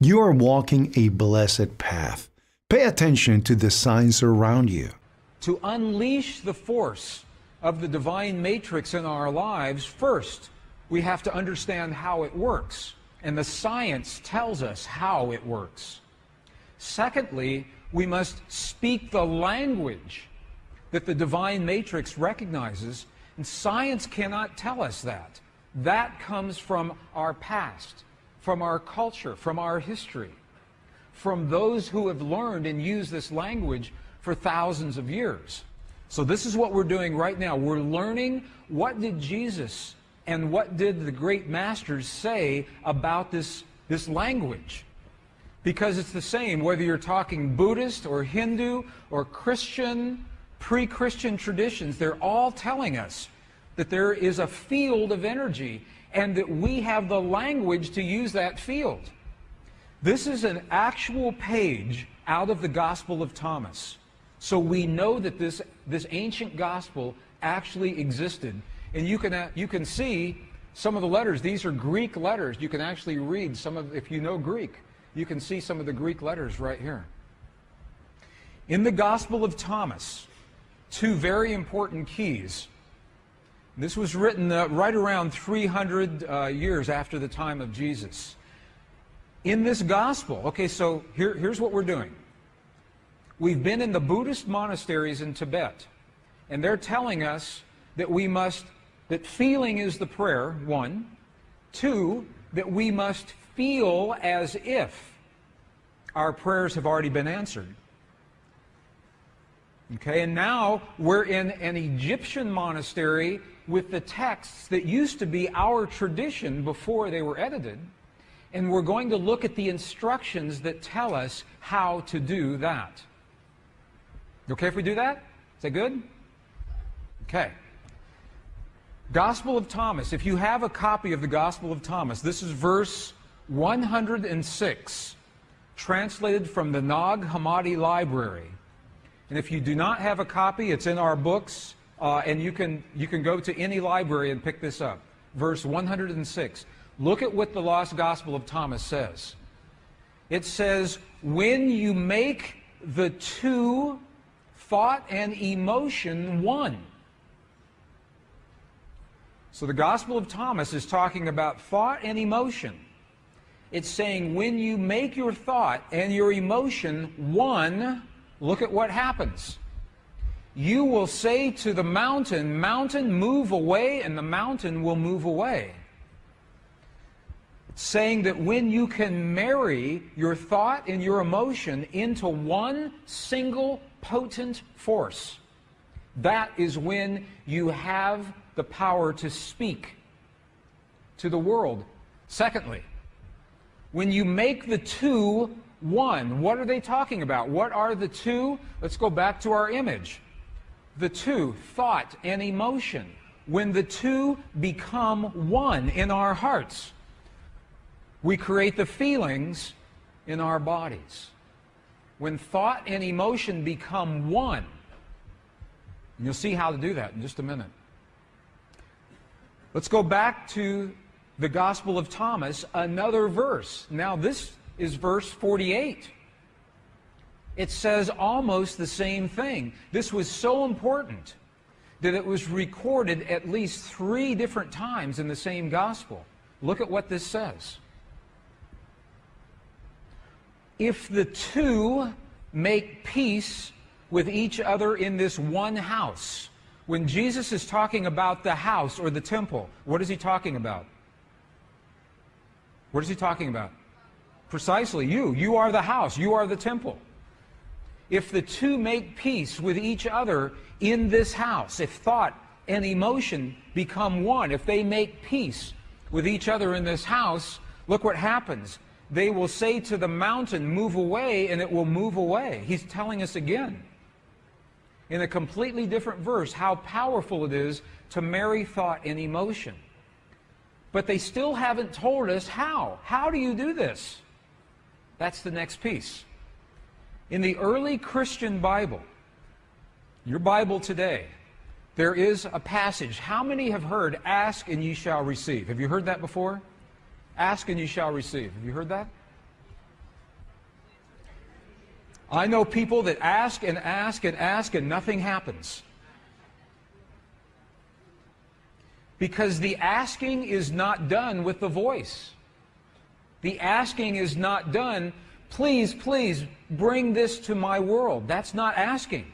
You are walking a blessed path. Pay attention to the signs around you. To unleash the force of the divine matrix in our lives, first, we have to understand how it works. And the science tells us how it works. Secondly, we must speak the language that the divine matrix recognizes, and science cannot tell us that. That comes from our past, from our culture, from our history, from those who have learned and used this language for thousands of years. So this is what we're doing right now. We're learning what did Jesus and what did the great masters say about this, this language. Because it's the same whether you're talking Buddhist or Hindu or Christian, pre-Christian traditions, they're all telling us that there is a field of energy and that we have the language to use that field. This is an actual page out of the Gospel of Thomas. So we know that this, this ancient gospel actually existed. And you can, uh, you can see some of the letters. These are Greek letters. You can actually read some of, if you know Greek, you can see some of the Greek letters right here. In the Gospel of Thomas, two very important keys. This was written uh, right around 300 uh, years after the time of Jesus. In this gospel, okay, so here, here's what we're doing. We've been in the Buddhist monasteries in Tibet, and they're telling us that we must, that feeling is the prayer, one. Two, that we must feel as if our prayers have already been answered. Okay, and now we're in an Egyptian monastery with the texts that used to be our tradition before they were edited. And we're going to look at the instructions that tell us how to do that. Okay if we do that? Is that good? Okay. Gospel of Thomas. If you have a copy of the Gospel of Thomas, this is verse 106, translated from the Nag Hammadi Library. And if you do not have a copy, it's in our books, uh, and you can, you can go to any library and pick this up. Verse 106. Look at what the Lost Gospel of Thomas says. It says, When you make the two thought and emotion one. So the Gospel of Thomas is talking about thought and emotion. It's saying when you make your thought and your emotion one, look at what happens. You will say to the mountain, Mountain, move away, and the mountain will move away. Saying that when you can marry your thought and your emotion into one single potent force. That is when you have the power to speak to the world. Secondly, when you make the two one, what are they talking about? What are the two? Let's go back to our image. The two, thought and emotion. When the two become one in our hearts, we create the feelings in our bodies when thought and emotion become one. And you'll see how to do that in just a minute. Let's go back to the Gospel of Thomas, another verse. Now, this is verse 48. It says almost the same thing. This was so important that it was recorded at least three different times in the same Gospel. Look at what this says if the two make peace with each other in this one house. When Jesus is talking about the house or the temple, what is he talking about? What is he talking about? Precisely you. You are the house. You are the temple. If the two make peace with each other in this house, if thought and emotion become one, if they make peace with each other in this house, look what happens they will say to the mountain, Move away, and it will move away. He's telling us again, in a completely different verse, how powerful it is to marry thought and emotion. But they still haven't told us how. How do you do this? That's the next piece. In the early Christian Bible, your Bible today, there is a passage. How many have heard, Ask and ye shall receive? Have you heard that before? Ask and ye shall receive. Have you heard that? I know people that ask and ask and ask and nothing happens. Because the asking is not done with the voice. The asking is not done, please, please bring this to my world. That's not asking.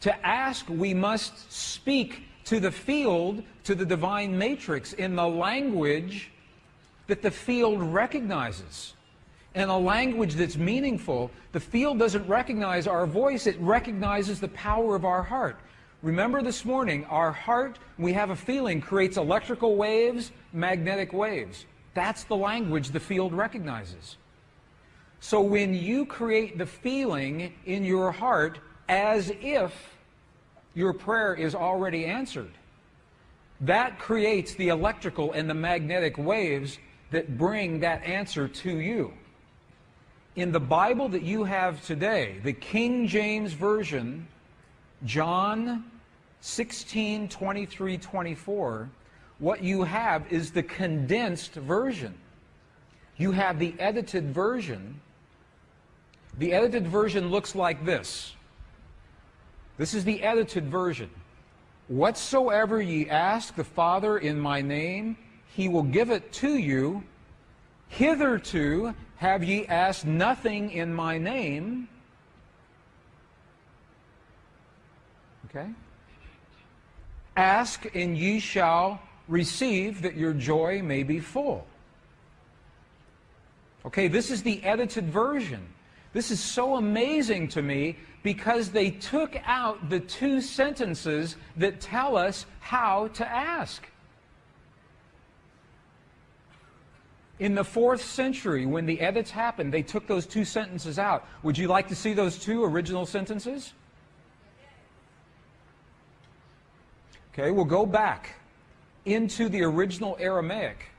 To ask, we must speak to the field, to the divine matrix, in the language that the field recognizes. In a language that's meaningful, the field doesn't recognize our voice, it recognizes the power of our heart. Remember this morning, our heart, we have a feeling, creates electrical waves, magnetic waves. That's the language the field recognizes. So when you create the feeling in your heart as if your prayer is already answered, that creates the electrical and the magnetic waves that bring that answer to you. In the Bible that you have today, the King James Version, John 16, 23, 24, what you have is the condensed version. You have the edited version. The edited version looks like this. This is the edited version. Whatsoever ye ask the Father in my name, he will give it to you. Hitherto have ye asked nothing in my name. Okay? Ask and ye shall receive that your joy may be full. Okay, this is the edited version. This is so amazing to me because they took out the two sentences that tell us how to ask. In the fourth century, when the edits happened, they took those two sentences out. Would you like to see those two original sentences? Okay, we'll go back into the original Aramaic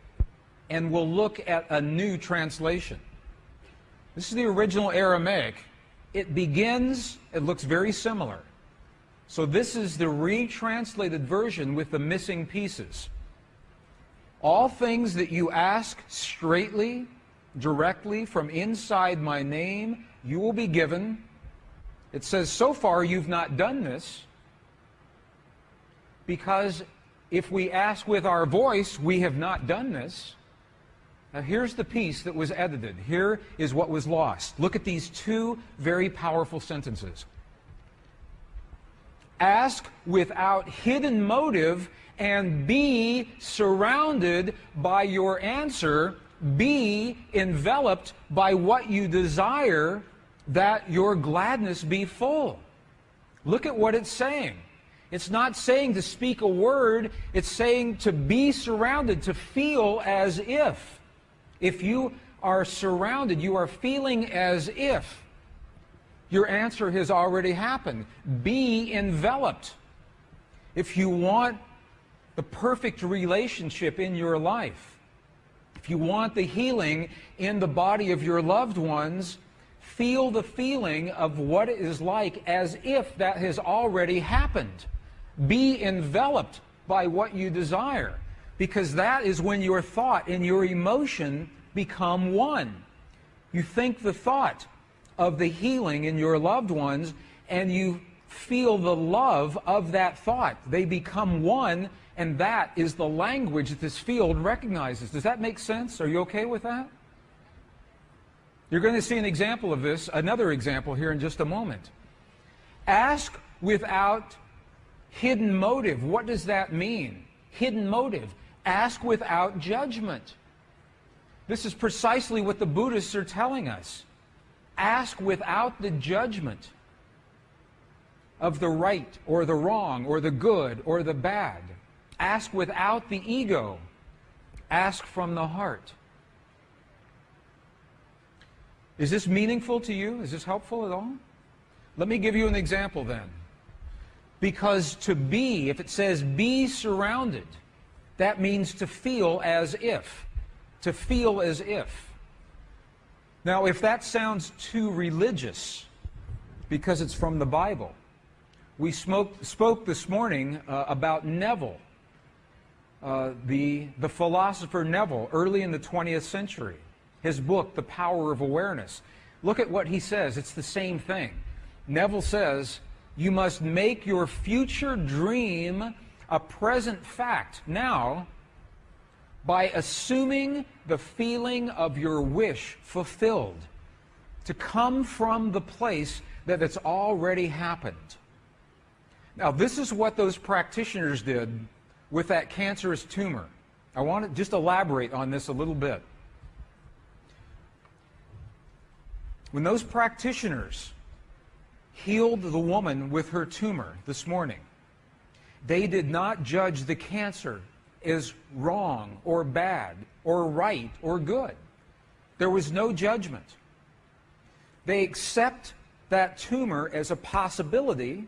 and we'll look at a new translation. This is the original Aramaic. It begins, it looks very similar. So this is the retranslated version with the missing pieces. All things that you ask straightly, directly from inside my name, you will be given. It says, so far you've not done this. Because if we ask with our voice, we have not done this. Now, here's the piece that was edited. Here is what was lost. Look at these two very powerful sentences. Ask without hidden motive and be surrounded by your answer. Be enveloped by what you desire, that your gladness be full. Look at what it's saying. It's not saying to speak a word, it's saying to be surrounded, to feel as if. If you are surrounded, you are feeling as if your answer has already happened. Be enveloped. If you want the perfect relationship in your life, if you want the healing in the body of your loved ones, feel the feeling of what it is like as if that has already happened. Be enveloped by what you desire, because that is when your thought and your emotion become one. You think the thought of the healing in your loved ones, and you feel the love of that thought. They become one, and that is the language that this field recognizes. Does that make sense? Are you okay with that? You're going to see an example of this, another example here in just a moment. Ask without Hidden motive. What does that mean? Hidden motive. Ask without judgment. This is precisely what the Buddhists are telling us. Ask without the judgment of the right or the wrong or the good or the bad. Ask without the ego. Ask from the heart. Is this meaningful to you? Is this helpful at all? Let me give you an example then. Because to be, if it says be surrounded, that means to feel as if. To feel as if. Now, if that sounds too religious, because it's from the Bible, we spoke this morning uh, about Neville, uh, the, the philosopher Neville, early in the 20th century. His book, The Power of Awareness. Look at what he says. It's the same thing. Neville says, You must make your future dream a present fact now by assuming the feeling of your wish fulfilled to come from the place that it's already happened. Now, this is what those practitioners did with that cancerous tumor. I want to just elaborate on this a little bit. When those practitioners healed the woman with her tumor this morning, they did not judge the cancer as wrong or bad or right or good. There was no judgment. They accept that tumor as a possibility,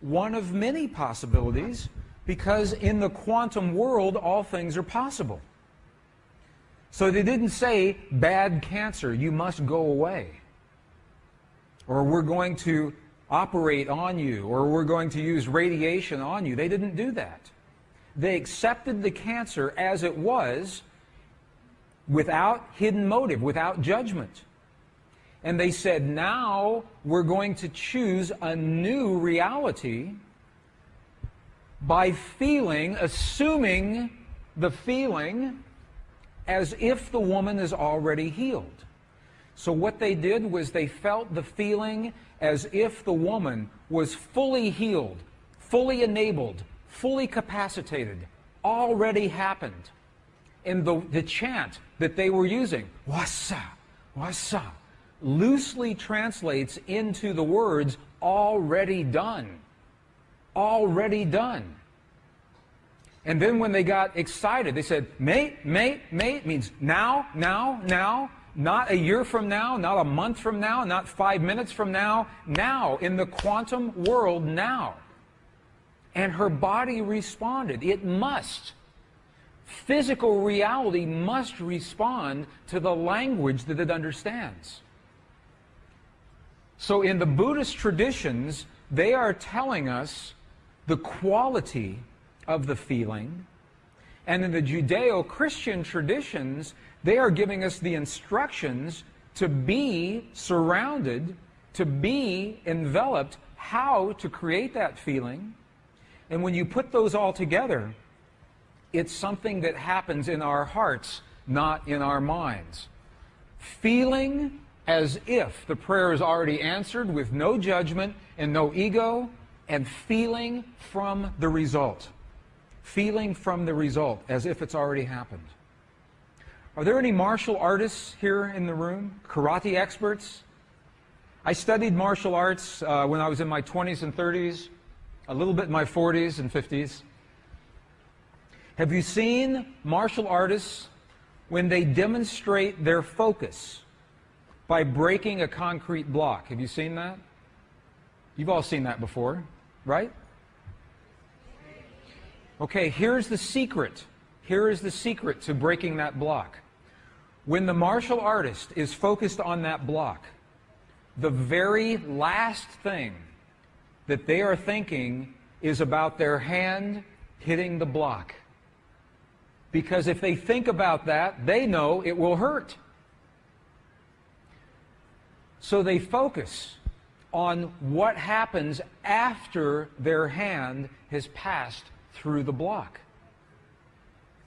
one of many possibilities, because in the quantum world, all things are possible. So they didn't say, bad cancer, you must go away. Or we're going to operate on you, or we're going to use radiation on you. They didn't do that. They accepted the cancer as it was without hidden motive, without judgment. And they said, now we're going to choose a new reality by feeling, assuming the feeling as if the woman is already healed. So what they did was they felt the feeling as if the woman was fully healed, fully enabled, fully capacitated, already happened. And the, the chant that they were using, wasa, wasa, loosely translates into the words already done already done. And then when they got excited, they said, mate, mate, mate means now, now, now, not a year from now, not a month from now, not five minutes from now, now, in the quantum world, now. And her body responded. It must. Physical reality must respond to the language that it understands. So in the Buddhist traditions, they are telling us the quality of the feeling. And in the Judeo Christian traditions, they are giving us the instructions to be surrounded, to be enveloped, how to create that feeling. And when you put those all together, it's something that happens in our hearts, not in our minds. Feeling as if the prayer is already answered with no judgment and no ego and feeling from the result. Feeling from the result as if it's already happened. Are there any martial artists here in the room? Karate experts? I studied martial arts uh, when I was in my 20s and 30s, a little bit in my 40s and 50s. Have you seen martial artists when they demonstrate their focus by breaking a concrete block? Have you seen that? You've all seen that before. Right? Okay, here's the secret. Here is the secret to breaking that block. When the martial artist is focused on that block, the very last thing that they are thinking is about their hand hitting the block. Because if they think about that, they know it will hurt. So they focus on what happens after their hand has passed through the block,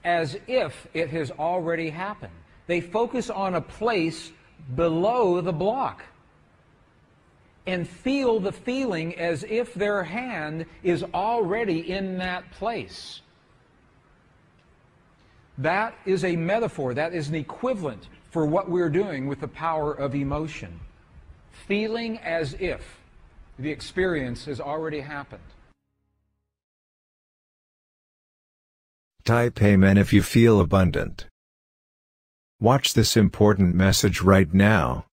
as if it has already happened. They focus on a place below the block and feel the feeling as if their hand is already in that place. That is a metaphor, that is an equivalent for what we're doing with the power of emotion feeling as if the experience has already happened. Type Amen if you feel abundant. Watch this important message right now.